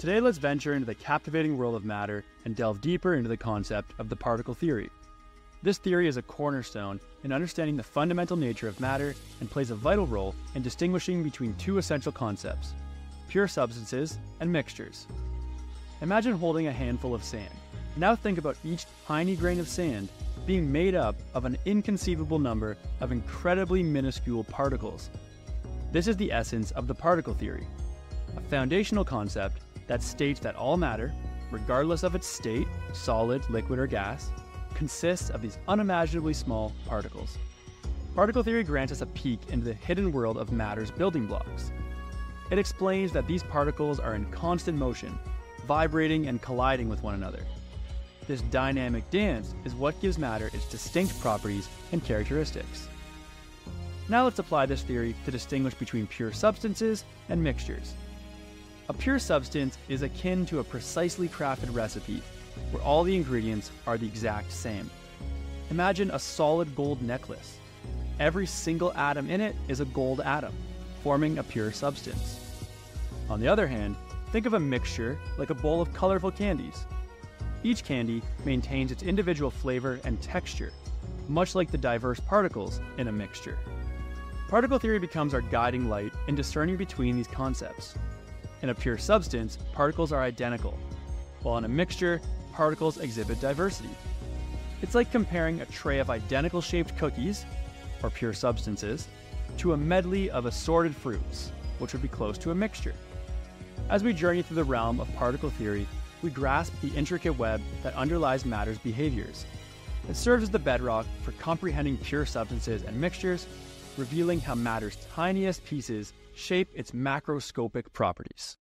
Today, let's venture into the captivating world of matter and delve deeper into the concept of the particle theory. This theory is a cornerstone in understanding the fundamental nature of matter and plays a vital role in distinguishing between two essential concepts pure substances and mixtures. Imagine holding a handful of sand. Now think about each tiny grain of sand being made up of an inconceivable number of incredibly minuscule particles. This is the essence of the particle theory, a foundational concept that states that all matter, regardless of its state, solid, liquid, or gas, consists of these unimaginably small particles. Particle theory grants us a peek into the hidden world of matter's building blocks. It explains that these particles are in constant motion, vibrating and colliding with one another. This dynamic dance is what gives matter its distinct properties and characteristics. Now let's apply this theory to distinguish between pure substances and mixtures. A pure substance is akin to a precisely crafted recipe where all the ingredients are the exact same. Imagine a solid gold necklace. Every single atom in it is a gold atom, forming a pure substance. On the other hand, think of a mixture like a bowl of colorful candies. Each candy maintains its individual flavor and texture, much like the diverse particles in a mixture. Particle theory becomes our guiding light in discerning between these concepts. In a pure substance, particles are identical, while in a mixture, particles exhibit diversity. It's like comparing a tray of identical shaped cookies, or pure substances, to a medley of assorted fruits, which would be close to a mixture. As we journey through the realm of particle theory, we grasp the intricate web that underlies matter's behaviors. It serves as the bedrock for comprehending pure substances and mixtures revealing how matter's tiniest pieces shape its macroscopic properties.